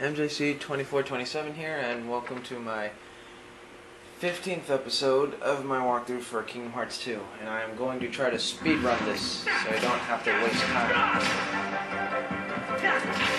MJC2427 here, and welcome to my 15th episode of my walkthrough for Kingdom Hearts 2. And I am going to try to speedrun this so I don't have to waste time.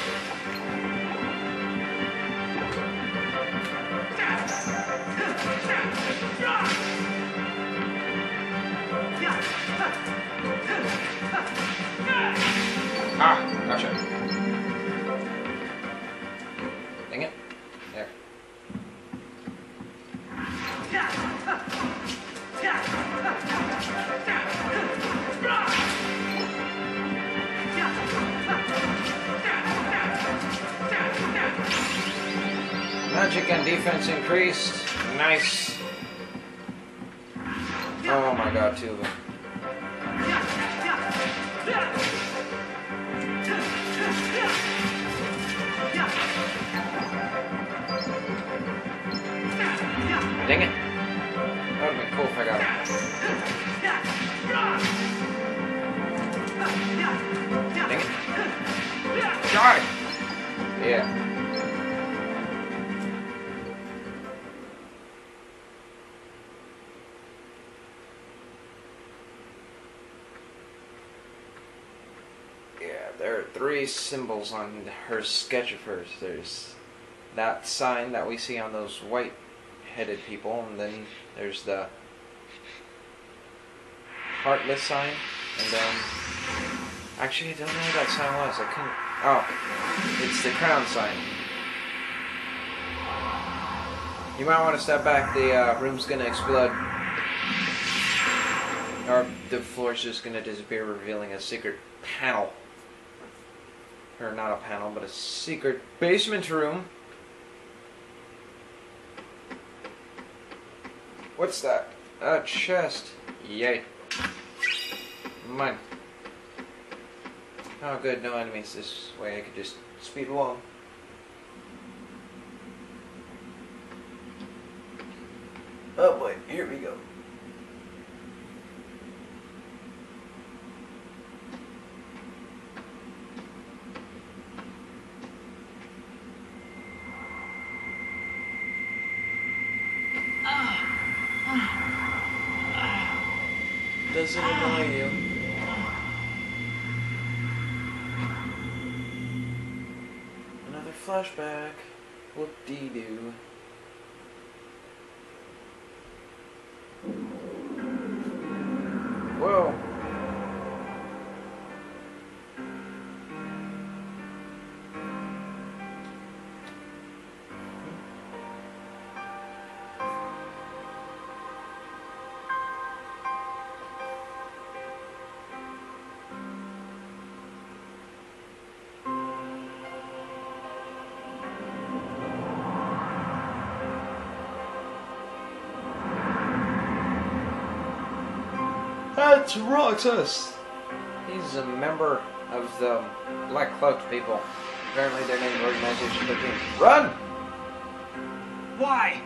Magic and defense increased. Nice. Oh my god, two three symbols on her sketch of hers. There's that sign that we see on those white headed people, and then there's the heartless sign, and then actually I don't know what that sign was. I couldn't. Oh, it's the crown sign. You might want to step back. The uh, room's gonna explode, or the floor's just gonna disappear, revealing a secret panel. Or not a panel, but a secret basement room. What's that? A chest. Yay. Mine. Oh good, no enemies this way. I could just speed along. Oh boy, here we go. Does it annoy you? Another flashback. Whoop That's Roxas! He's a member of the Black Cloaked people. Apparently their name Organization Thirteen. Run! Why?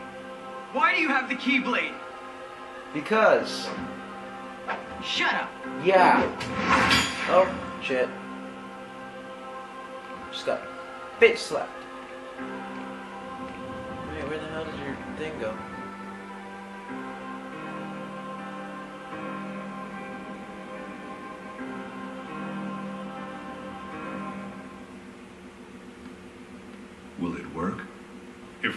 Why do you have the Keyblade? Because. Shut up. Yeah. Oh, shit. Just got bitch slapped. Wait, where the hell did your thing go?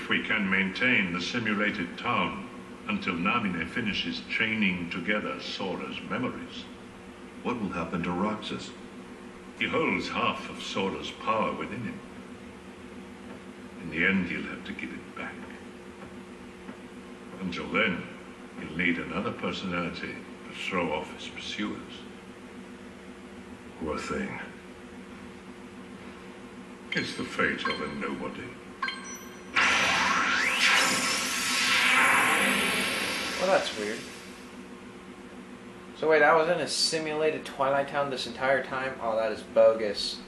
If we can maintain the simulated town until Namine finishes chaining together Sora's memories. What will happen to Roxas? He holds half of Sora's power within him. In the end, he'll have to give it back. Until then, he'll need another personality to throw off his pursuers. Poor thing. It's the fate of a nobody. Well, that's weird. So wait, I was in a simulated Twilight Town this entire time? Oh, that is bogus.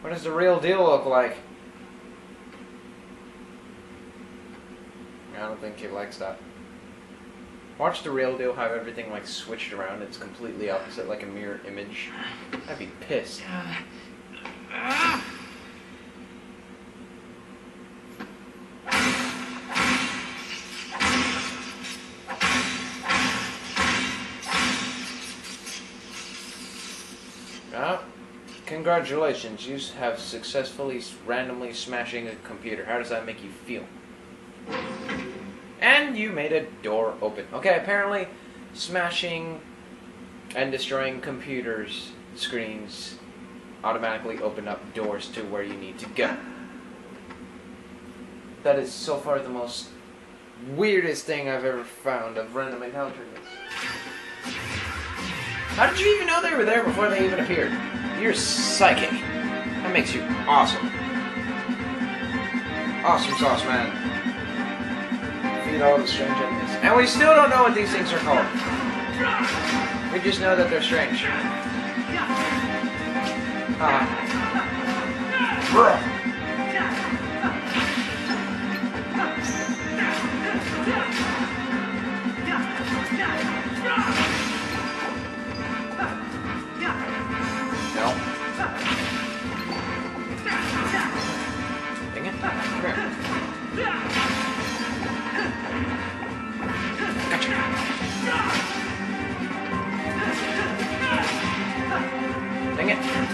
What does the real deal look like? I don't think he likes that. Watch the real deal have everything like switched around. It's completely opposite, like a mirror image. I'd be pissed. Ah. Congratulations, you have successfully randomly smashing a computer. How does that make you feel? And you made a door open. Okay, apparently smashing and destroying computers screens automatically open up doors to where you need to go. That is so far the most weirdest thing I've ever found of random encounters. How did you even know they were there before they even appeared? You're psychic. That makes you awesome. Awesome sauce, man. Feed all the strange enemies. And we still don't know what these things are called. We just know that they're strange. Ah. Bruh.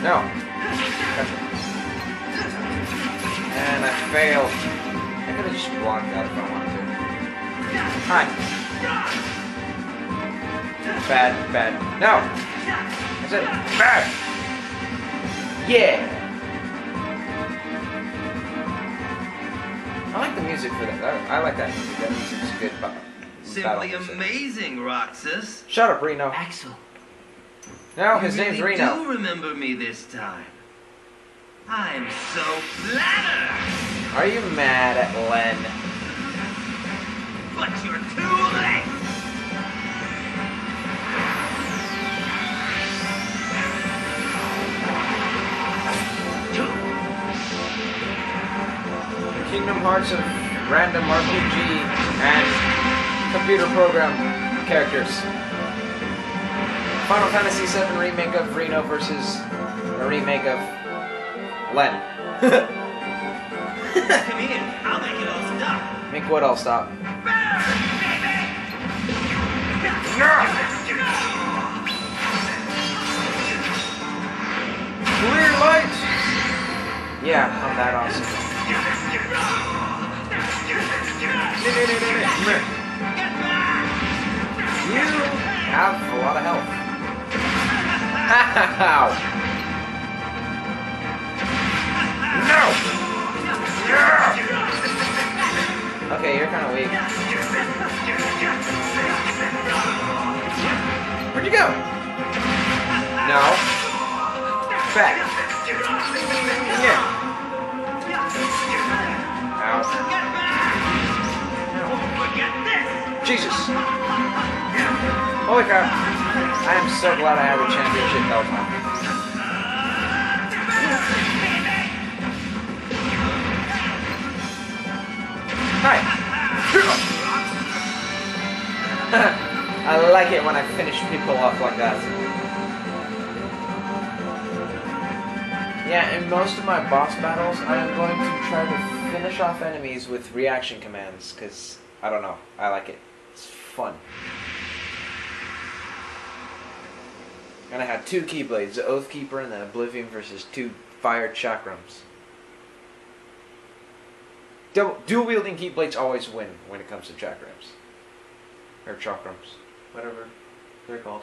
No. Gotcha. And I failed. I could have just blocked that if I wanted to. Hi. Bad, bad. No! I said bad! Yeah! I like the music for that. I, I like that music. That music's good. ba- Simply amazing, Roxas. Shut up, Reno. Axel. No, his you name's really Reno. do remember me this time. I'm so flattered. Are you mad at Len? But you're too late. Kingdom Hearts of random RPG and computer program characters. Final Fantasy VII remake of Reno versus a remake of Len. Come here. I'll make it all stop. Make what all stop? Clear light! Yeah, I'm that awesome. You have a lot of health. Ow! No! Okay, you're kind of weak. Where'd you go? No. Back. Here. Ow. Jesus. Holy crap. I am so glad I have a championship belt on. Hi. I like it when I finish people off like that. Yeah, in most of my boss battles, I am going to try to finish off enemies with reaction commands, because, I don't know, I like it. It's fun. And I had two Keyblades, the Oath Keeper and the Oblivion versus two Fire Chakrams. Double, dual wielding Keyblades always win when it comes to Chakrams. Or Chakrams. Whatever they're called.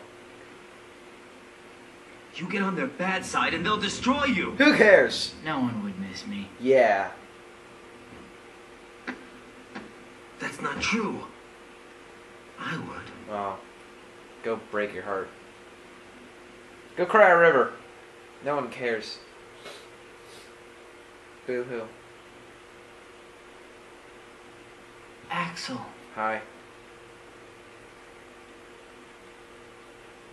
You get on their bad side and they'll destroy you. Who cares? No one would miss me. Yeah. That's not true. I would. Oh. Go break your heart. Go cry a river. No one cares. Boo hoo. Axel. Hi.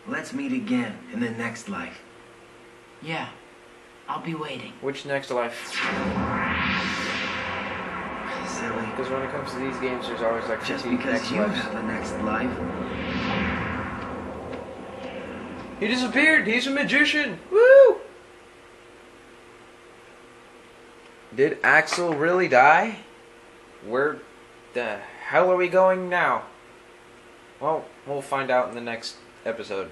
Let's meet again in the next life. Yeah. I'll be waiting. Which next life? Silly. Because when it comes to these games, there's always like Just because you lives. have a next life. He disappeared. He's a magician. Woo! Did Axel really die? Where the hell are we going now? Well, we'll find out in the next episode.